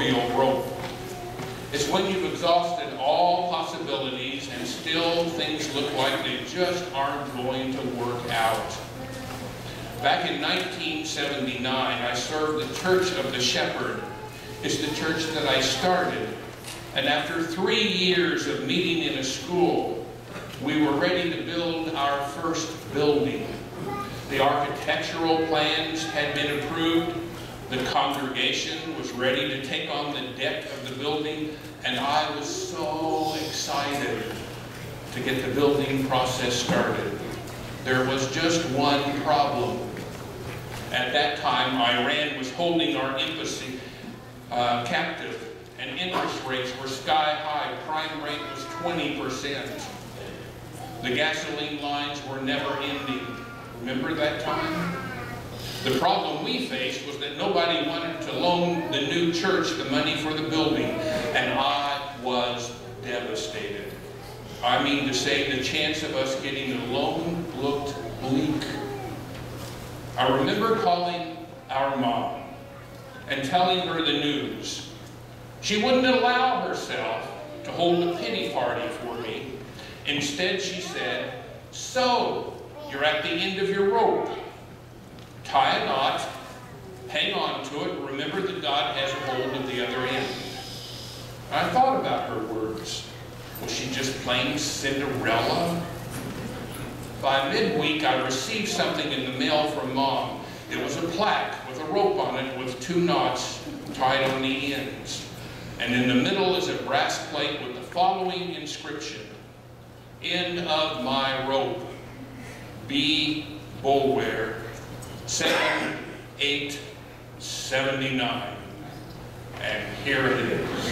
proverbial rope. It's when you've exhausted all possibilities and still things look like they just aren't going to work out. Back in 1979, I served the Church of the Shepherd. It's the church that I started. And after three years of meeting in a school, we were ready to build our first building. The architectural plans had been approved. The congregation was ready to take on the deck of the building, and I was so excited to get the building process started. There was just one problem. At that time, Iran was holding our embassy uh, captive, and interest rates were sky high. Prime rate was 20%. The gasoline lines were never ending. Remember that time? The problem we faced was that nobody wanted to loan the new church the money for the building, and I was devastated. I mean to say the chance of us getting a loan looked bleak. I remember calling our mom and telling her the news. She wouldn't allow herself to hold a pity party for me. Instead, she said, so, you're at the end of your rope. Tie a knot, hang on to it, remember that God has a hold of the other end. I thought about her words. Was she just plain Cinderella? By midweek, I received something in the mail from Mom. It was a plaque with a rope on it with two knots tied on the ends. And in the middle is a brass plate with the following inscription. End of my rope. B. Boulware, 7879. And here it is.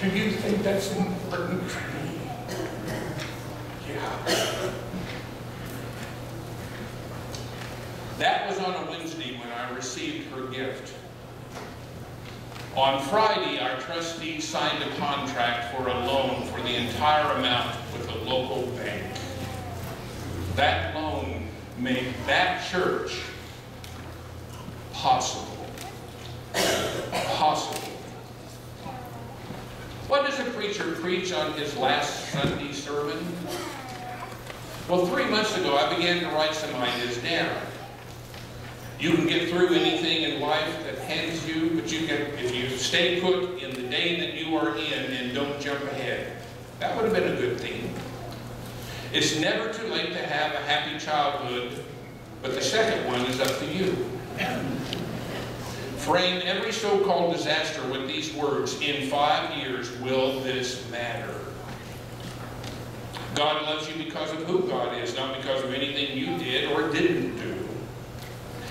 Do you think that's important? Yeah. That was on a Wednesday when I received her gift. On Friday, our trustee signed a contract for a loan for the entire amount local bank. That loan made that church possible. Possible. What does a preacher preach on his last Sunday sermon? Well, three months ago, I began to write some ideas down. You can get through anything in life that hands you, but you can, if you stay put in the day that you are in and don't jump ahead. That would have been a good thing. It's never too late to have a happy childhood, but the second one is up to you. Frame every so-called disaster with these words, in five years will this matter? God loves you because of who God is, not because of anything you did or didn't do.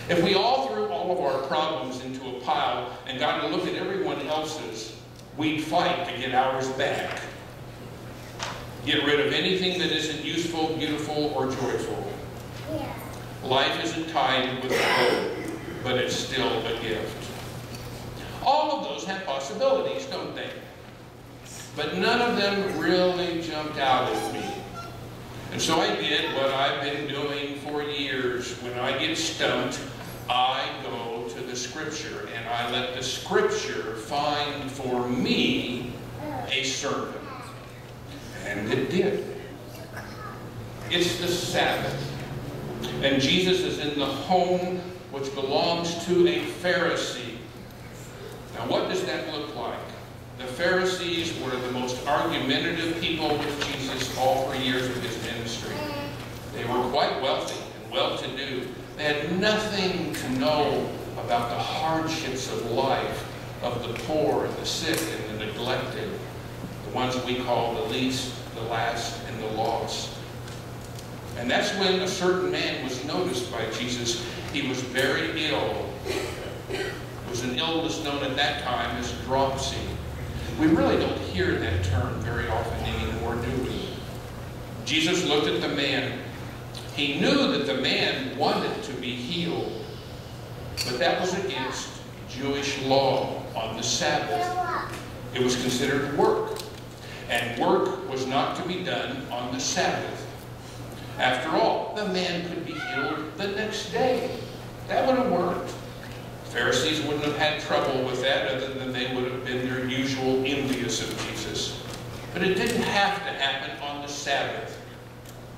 If we all threw all of our problems into a pile and got to look at everyone else's, we'd fight to get ours back. Get rid of anything that isn't useful, beautiful, or joyful. Life isn't tied with a hope, but it's still a gift. All of those have possibilities, don't they? But none of them really jumped out at me. And so I did what I've been doing for years. When I get stumped, I go to the Scripture and I let the Scripture find for me a sermon. And it did. It's the Sabbath. And Jesus is in the home which belongs to a Pharisee. Now what does that look like? The Pharisees were the most argumentative people with Jesus all three years of his ministry. They were quite wealthy and well-to-do. They had nothing to know about the hardships of life, of the poor, and the sick, and the neglected, the ones we call the least, the last, and the lost. And that's when a certain man was noticed by Jesus. He was very ill. It was an illness known at that time as dropsy. We really don't hear that term very often anymore, do we? Jesus looked at the man. He knew that the man wanted to be healed, but that was against Jewish law on the Sabbath. It was considered work, and work was not to be done on the Sabbath. After all, the man could be healed the next day. That would have worked. Pharisees wouldn't have had trouble with that other than they would have been their usual envious of Jesus. But it didn't have to happen on the Sabbath.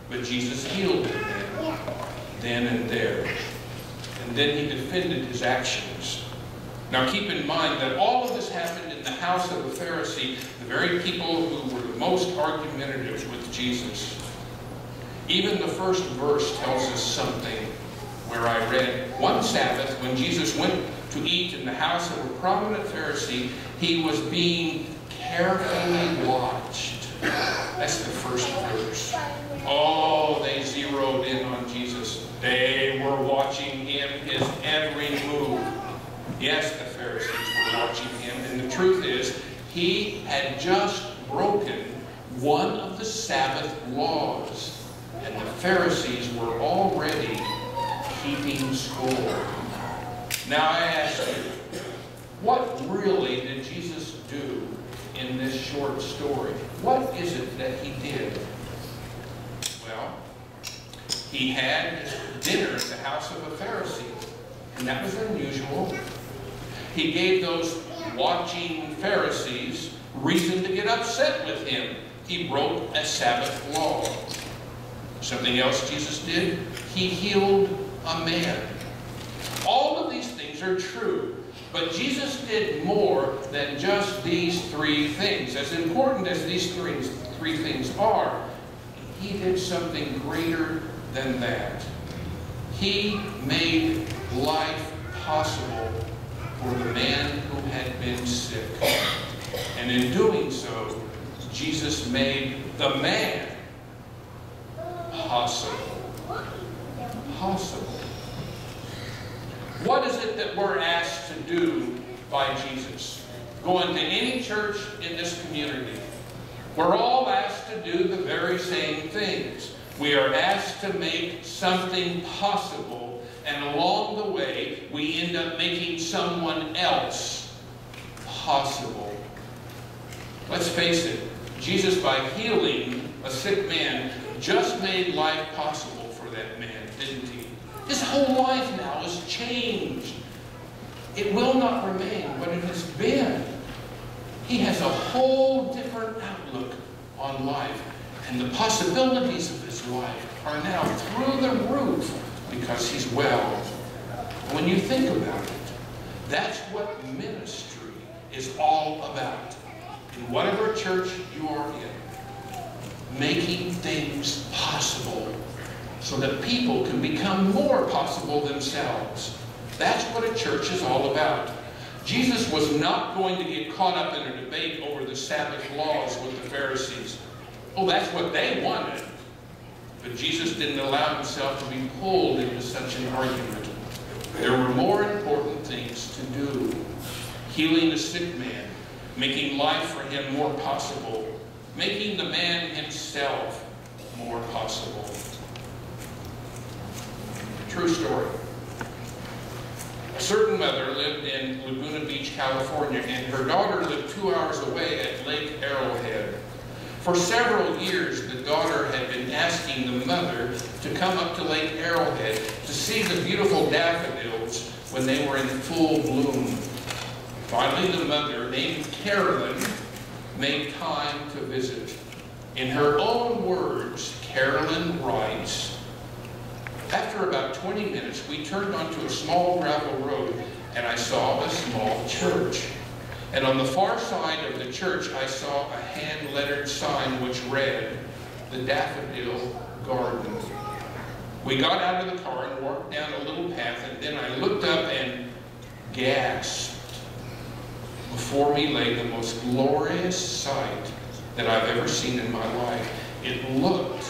But Jesus healed him then, then and there. And then he defended his actions. Now keep in mind that all of this happened in the house of a Pharisee, the very people who were the most argumentative with Jesus. Even the first verse tells us something where I read, one Sabbath when Jesus went to eat in the house of a prominent Pharisee, he was being carefully watched. That's the first verse. Oh, they zeroed in on Jesus. They were watching him, his every move. Yes, the Pharisees were watching him, and the truth is, he just broken one of the Sabbath laws, and the Pharisees were already keeping score. Now I ask you, what really did Jesus do in this short story? What is it that he did? Well, he had dinner at the house of a Pharisee, and that was unusual. He gave those watching Pharisees reason to get upset with him. He broke a Sabbath law. Something else Jesus did, he healed a man. All of these things are true, but Jesus did more than just these three things. As important as these three, three things are, he did something greater than that. He made life possible for the man who had been sick. And in doing so, Jesus made the man possible. Possible. What is it that we're asked to do by Jesus? Go into any church in this community. We're all asked to do the very same things. We are asked to make something possible, and along the way, we end up making someone else possible. Let's face it, Jesus, by healing a sick man, just made life possible for that man, didn't he? His whole life now is changed. It will not remain what it has been. He has a whole different outlook on life. And the possibilities of his life are now through the roof because he's well. When you think about it, that's what ministry is all about. In whatever church you are in, making things possible so that people can become more possible themselves. That's what a church is all about. Jesus was not going to get caught up in a debate over the Sabbath laws with the Pharisees. Oh, that's what they wanted. But Jesus didn't allow himself to be pulled into such an argument. There were more important things to do. Healing a sick man, making life for him more possible, making the man himself more possible. True story. A certain mother lived in Laguna Beach, California, and her daughter lived two hours away at Lake Arrowhead. For several years, the daughter had been asking the mother to come up to Lake Arrowhead to see the beautiful daffodils when they were in full bloom. Finally, the mother, named Carolyn, made time to visit. In her own words, Carolyn writes, after about 20 minutes, we turned onto a small gravel road and I saw a small church. And on the far side of the church, I saw a hand-lettered sign which read, the Daffodil Garden. We got out of the car and walked down a little path, and then I looked up and gasped. Before me lay the most glorious sight that I've ever seen in my life. It looked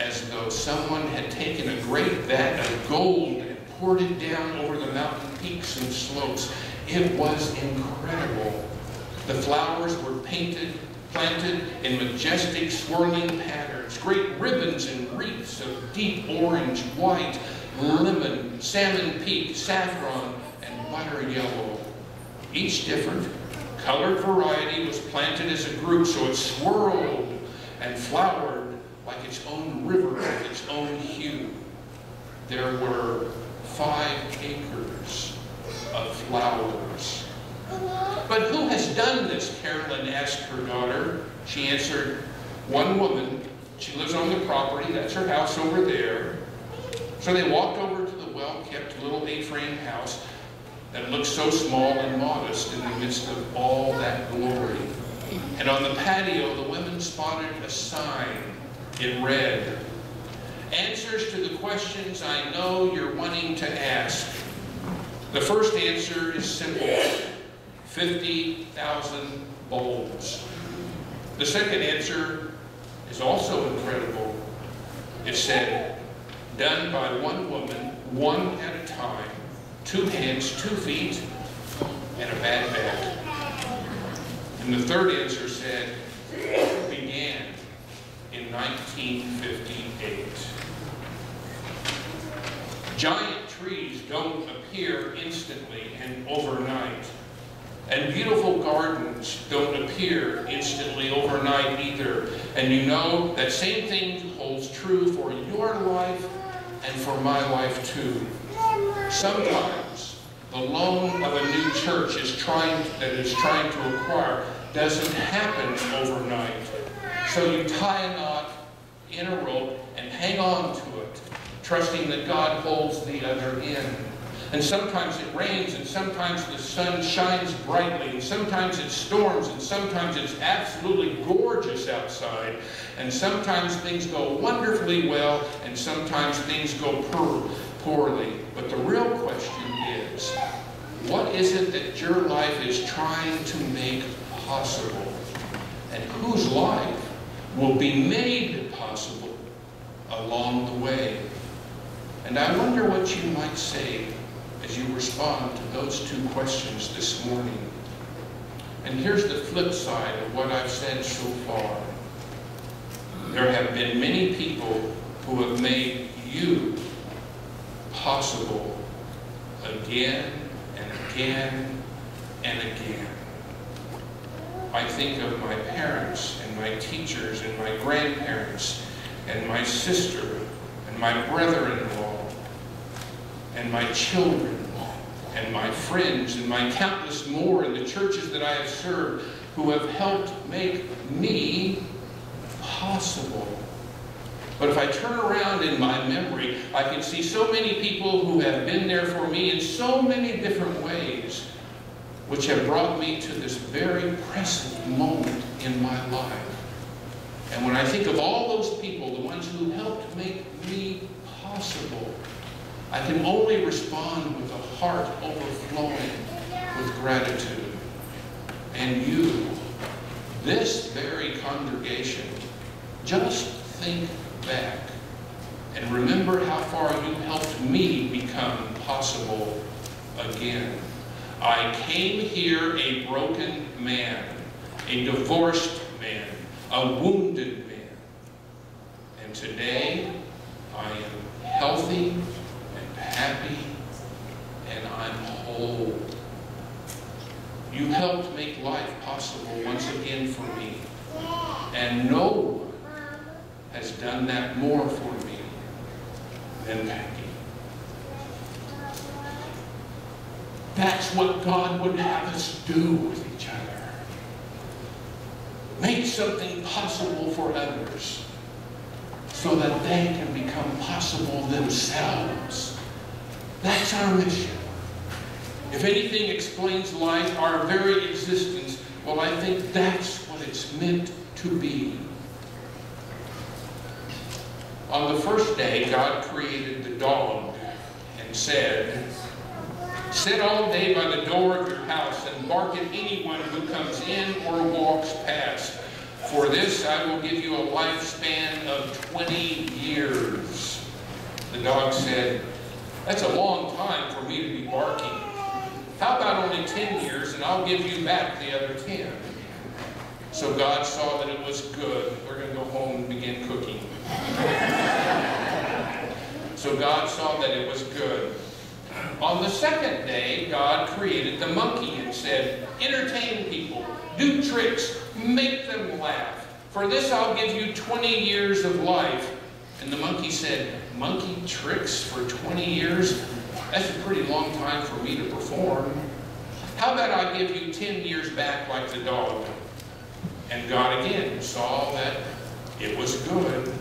as though someone had taken a great vat of gold and poured it down over the mountain peaks and slopes. It was incredible. The flowers were painted, planted in majestic swirling patterns, great ribbons and wreaths of deep orange, white, lemon, salmon peak, saffron, and butter yellow. Each different, colored variety was planted as a group so it swirled and flowered like its own river with its own hue. There were five acres of flowers. But who has done this? Carolyn asked her daughter. She answered, one woman. She lives on the property. That's her house over there. So they walked over to the well-kept little A-frame house that looked so small and modest in the midst of all that glory. And on the patio, the women spotted a sign. It read, Answers to the questions I know you're wanting to ask. The first answer is simple. 50,000 bulbs. The second answer is also incredible. It said, done by one woman, one at a time, two hands, two feet, and a bad back. And the third answer said, began in 1958. Giant trees don't appear instantly and overnight. And beautiful gardens don't appear instantly overnight either. And you know that same thing holds true for your life and for my life too. Sometimes the loan of a new church is trying that is trying to acquire doesn't happen overnight. So you tie a knot in a rope and hang on to it, trusting that God holds the other end. And sometimes it rains, and sometimes the sun shines brightly, and sometimes it storms, and sometimes it's absolutely gorgeous outside, and sometimes things go wonderfully well, and sometimes things go poorly. But the real question is, what is it that your life is trying to make possible? And whose life will be made possible along the way? And I wonder what you might say as you respond to those two questions this morning. And here's the flip side of what I've said so far. There have been many people who have made you possible again and again and again. I think of my parents and my teachers and my grandparents and my sister and my brother-in-law and my children and my friends and my countless more in the churches that I have served who have helped make me possible. But if I turn around in my memory, I can see so many people who have been there for me in so many different ways, which have brought me to this very present moment in my life. And when I think of all those people, the ones who helped make me possible, I can only respond with a heart overflowing with gratitude. And you, this very congregation, just think back and remember how far you helped me become possible again. I came here a broken man, a divorced man, a wounded man. And today, I am healthy and happy, and I'm whole. You helped make life possible once again for me. And no has done that more for me than Becky. That's what God would have us do with each other. Make something possible for others so that they can become possible themselves. That's our mission. If anything explains life, our very existence, well, I think that's what it's meant to be. The first day, God created the dog and said, Sit all day by the door of your house and bark at anyone who comes in or walks past. For this I will give you a lifespan of 20 years. The dog said, that's a long time for me to be barking. How about only 10 years and I'll give you back the other 10? So God saw that it was good. We're going to go home and begin cooking. So God saw that it was good. On the second day, God created the monkey and said, entertain people, do tricks, make them laugh. For this I'll give you 20 years of life. And the monkey said, Monkey tricks for 20 years? That's a pretty long time for me to perform. How about I give you 10 years back like the dog? And God again saw that it was good.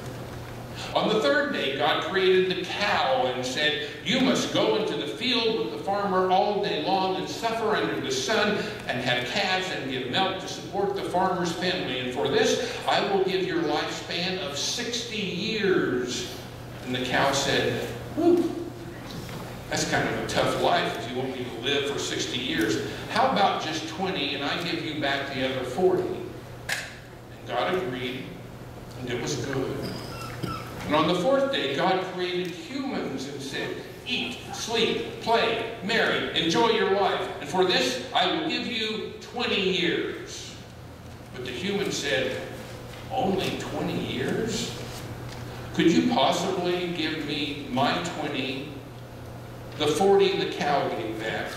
On the third day, God created the cow and said, You must go into the field with the farmer all day long and suffer under the sun and have calves and give milk to support the farmer's family. And for this, I will give your lifespan of 60 years. And the cow said, Whew, that's kind of a tough life if you want me to live for 60 years. How about just 20 and I give you back the other 40? And God agreed, and it was good. And on the fourth day, God created humans and said, Eat, sleep, play, marry, enjoy your life. And for this, I will give you 20 years. But the human said, Only 20 years? Could you possibly give me my 20, the 40 the cow gave back,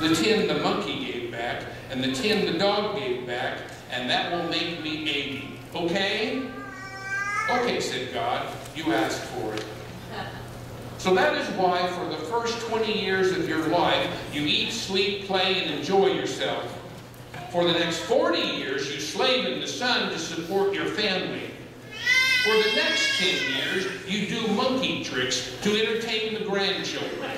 the 10 the monkey gave back, and the 10 the dog gave back, and that will make me 80. Okay? Okay, said God, you asked for it. So that is why for the first 20 years of your life, you eat, sleep, play, and enjoy yourself. For the next 40 years, you slave in the sun to support your family. For the next 10 years, you do monkey tricks to entertain the grandchildren.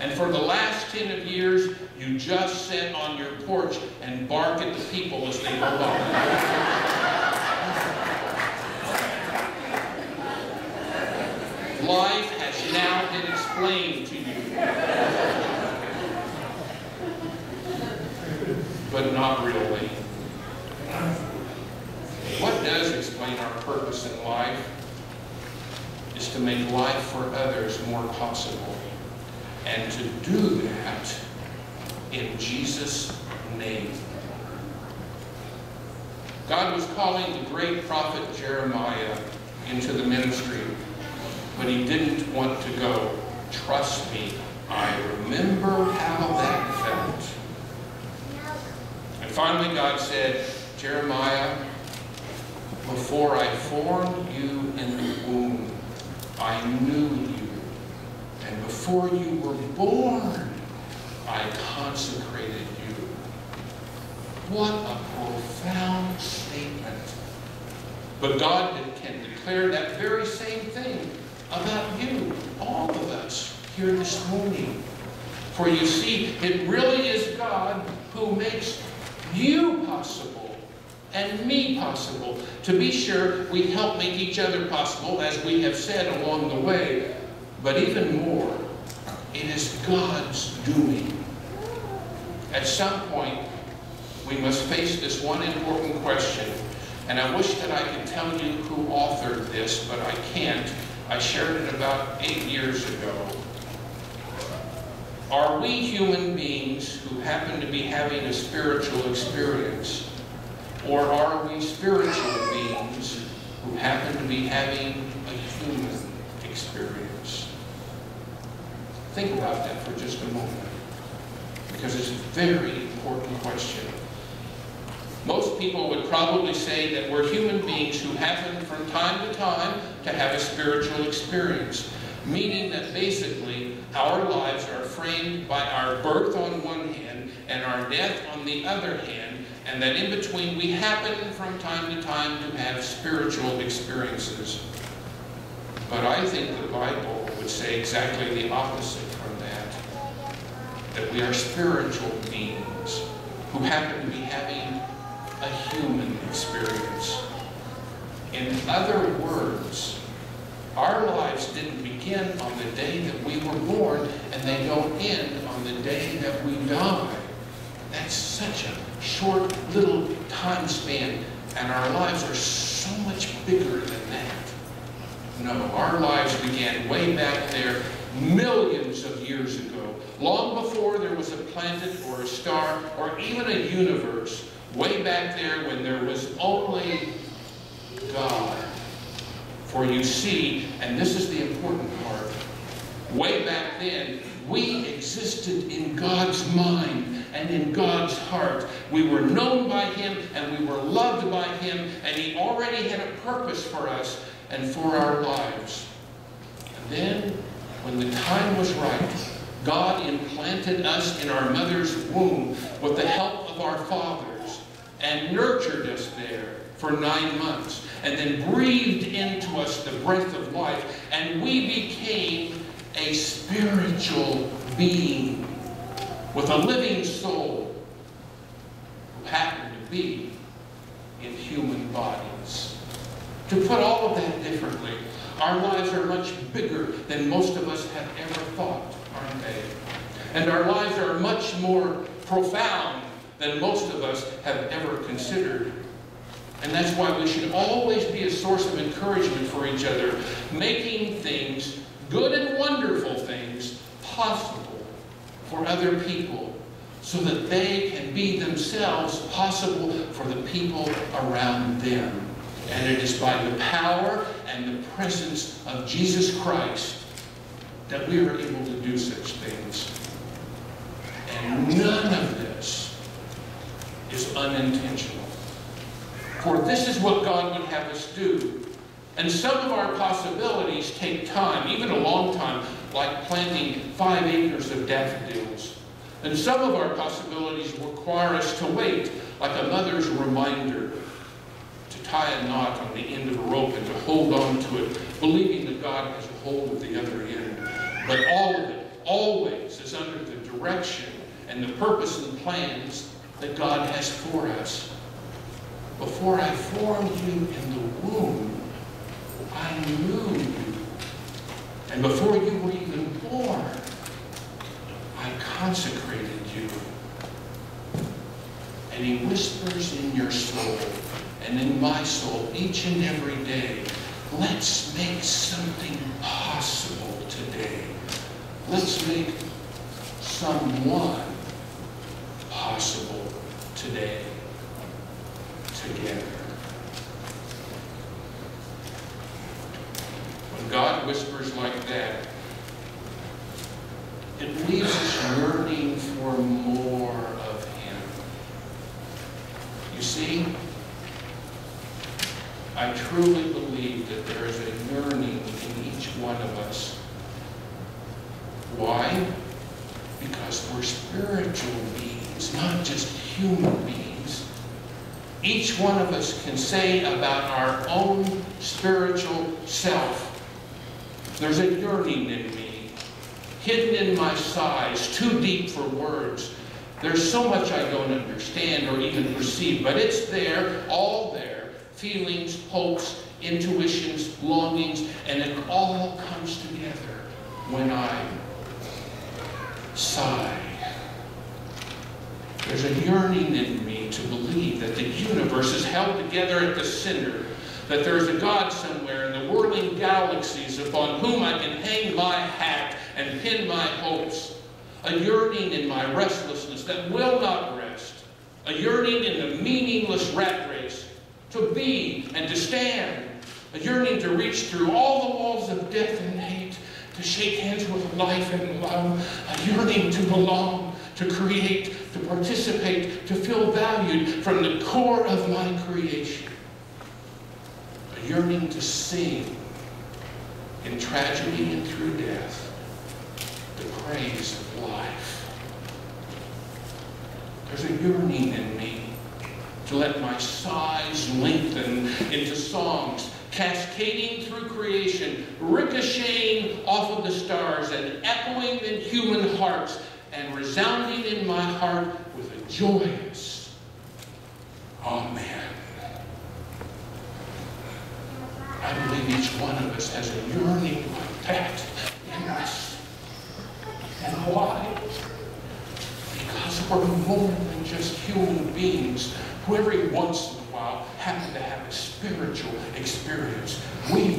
And for the last 10 of years, you just sit on your porch and bark at the people as they go by. Life has now been explained to you. But not really. What does explain our purpose in life is to make life for others more possible. And to do that in Jesus' name. God was calling the great prophet Jeremiah into the ministry but he didn't want to go. Trust me, I remember how that felt. And finally God said, Jeremiah, before I formed you in the womb, I knew you. And before you were born, I consecrated you. What a profound statement. But God can declare that very same thing about you, all of us here this morning. For you see, it really is God who makes you possible and me possible. To be sure, we help make each other possible, as we have said along the way. But even more, it is God's doing. At some point, we must face this one important question. And I wish that I could tell you who authored this, but I can't. I shared it about eight years ago. Are we human beings who happen to be having a spiritual experience? Or are we spiritual beings who happen to be having a human experience? Think about that for just a moment. Because it's a very important question. People would probably say that we're human beings who happen from time to time to have a spiritual experience, meaning that basically our lives are framed by our birth on one hand and our death on the other hand, and that in between we happen from time to time to have spiritual experiences. But I think the Bible would say exactly the opposite from that. That we are spiritual beings who happen to be having a human experience. In other words, our lives didn't begin on the day that we were born, and they don't end on the day that we die. That's such a short little time span, and our lives are so much bigger than that. No, our lives began way back there millions of years ago, long before there was a planet or a star or even a universe way back there when there was only God. For you see, and this is the important part, way back then, we existed in God's mind and in God's heart. We were known by Him and we were loved by Him, and He already had a purpose for us and for our lives. And then, when the time was right, God implanted us in our mother's womb with the help of our fathers and nurtured us there for nine months and then breathed into us the breath of life and we became a spiritual being with a living soul who happened to be in human bodies. To put all of that differently, our lives are much bigger than most of us have ever thought, aren't they? And our lives are much more profound than most of us have ever considered. And that's why we should always be a source of encouragement for each other, making things, good and wonderful things, possible for other people so that they can be themselves possible for the people around them. And it is by the power and the presence of Jesus Christ that we are able to do such things. And none of is unintentional. For this is what God would have us do. And some of our possibilities take time, even a long time, like planting five acres of daffodils. And some of our possibilities require us to wait, like a mother's reminder to tie a knot on the end of a rope and to hold on to it, believing that God has a hold of the other end. But all of it, always, is under the direction and the purpose and plans that God has for us. Before I formed you in the womb, I knew you. And before you were even born, I consecrated you. And he whispers in your soul and in my soul each and every day, let's make something possible today. Let's make someone possible today together. When God whispers like that, it leaves us yearning for more of Him. You see, I truly believe that there is a yearning in each one of us. Why? Because we're spiritual beings, not just human beings. Each one of us can say about our own spiritual self, there's a yearning in me, hidden in my sighs, too deep for words. There's so much I don't understand or even perceive, but it's there, all there. Feelings, hopes, intuitions, longings, and it all comes together when I sigh. There's a yearning in me to believe that the universe is held together at the center, that there is a God somewhere in the whirling galaxies upon whom I can hang my hat and pin my hopes. A yearning in my restlessness that will not rest. A yearning in the meaningless rat race to be and to stand. A yearning to reach through all the walls of death and hate, to shake hands with life and love. A yearning to belong, to create, to participate, to feel valued from the core of my creation. A yearning to sing in tragedy and through death the praise of life. There's a yearning in me to let my sighs lengthen into songs cascading through creation, ricocheting off of the stars and echoing in human hearts and resounding in my heart with a joyous Amen. I believe each one of us has a yearning like that in us. And why? Because we're more than just human beings who every once in a while happen to have a spiritual experience. We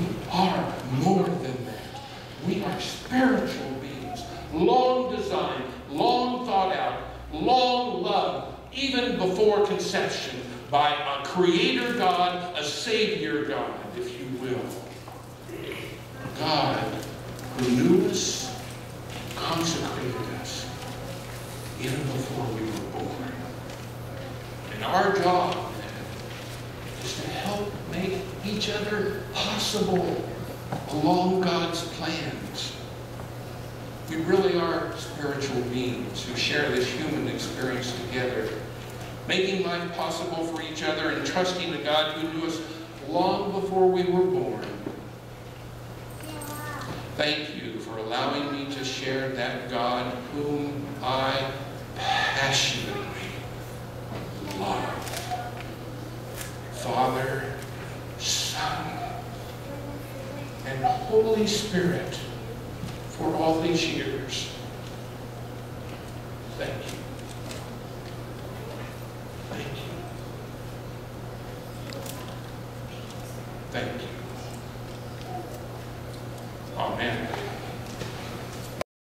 creator God, a savior God, if you will. God who knew us, consecrated us, even before we were born. And our job is to help make each other possible along God's plans. We really are spiritual beings who share this human experience together making life possible for each other and trusting a God who knew us long before we were born. Thank you for allowing me to share that God whom I passionately love. Father, Son, and Holy Spirit for all these years. Thank you.